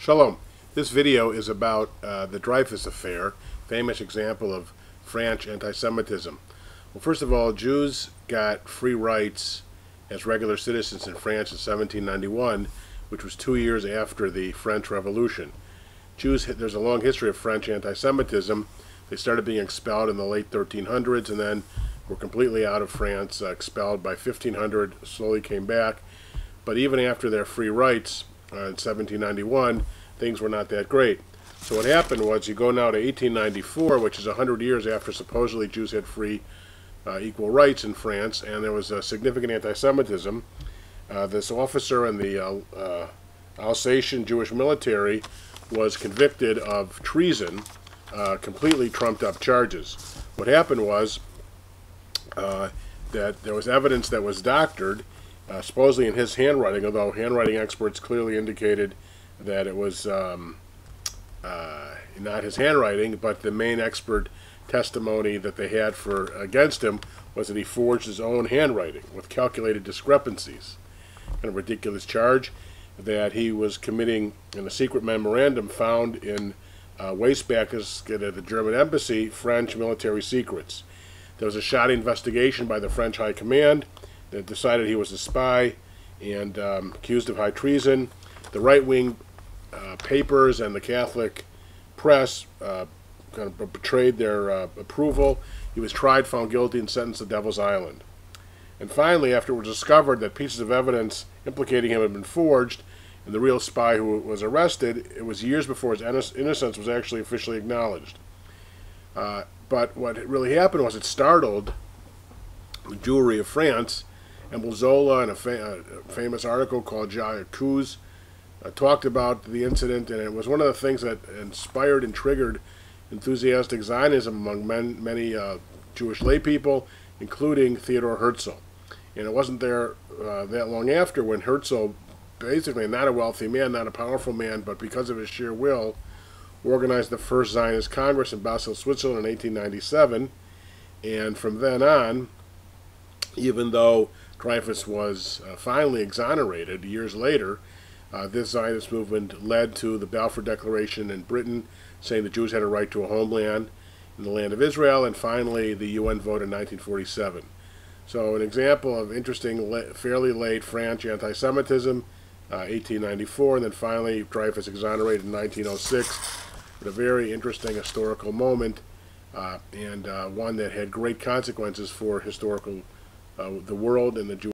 Shalom. This video is about uh, the Dreyfus Affair, famous example of French anti-Semitism. Well, first of all, Jews got free rights as regular citizens in France in 1791, which was two years after the French Revolution. Jews, there's a long history of French anti-Semitism. They started being expelled in the late 1300s and then were completely out of France, uh, expelled by 1500, slowly came back. But even after their free rights, in 1791, things were not that great. So what happened was you go now to 1894, which is 100 years after supposedly Jews had free uh, equal rights in France, and there was a significant anti-Semitism. Uh, this officer in the uh, uh, Alsatian Jewish military was convicted of treason, uh, completely trumped up charges. What happened was that there was evidence that was doctored, uh, supposedly in his handwriting, although handwriting experts clearly indicated that it was um, uh, not his handwriting, but the main expert testimony that they had for against him was that he forged his own handwriting with calculated discrepancies. Kind of ridiculous charge that he was committing in a secret memorandum found in uh, wastebasket at the German embassy French military secrets. There was a shoddy investigation by the French High Command that decided he was a spy and um, accused of high treason. The right-wing uh, papers and the Catholic press uh, kind of betrayed their uh, approval. He was tried, found guilty, and sentenced to Devil's Island. And finally, after it was discovered that pieces of evidence implicating him had been forged, and the real spy who was arrested, it was years before his innocence was actually officially acknowledged. Uh, but what really happened was it startled the Jewry of France and Zola, in a, fa a, famous article called J'accuse, uh, talked about the incident, and it was one of the things that inspired and triggered enthusiastic Zionism among men, many uh, Jewish lay people, including Theodore Herzl. And it wasn't there uh, that long after when Herzl, basically not a wealthy man, not a powerful man, but because of his sheer will, organized the first Zionist Congress in Basel, Switzerland in 1897. And from then on, even though Dreyfus was uh, finally exonerated years later. Uh, this Zionist movement led to the Balfour Declaration in Britain, saying the Jews had a right to a homeland in the land of Israel, and finally the UN vote in 1947. So an example of interesting, fairly late French anti-Semitism, uh, 1894, and then finally Dreyfus exonerated in 1906. But a very interesting historical moment, uh, and uh, one that had great consequences for historical uh, the world and the Jewish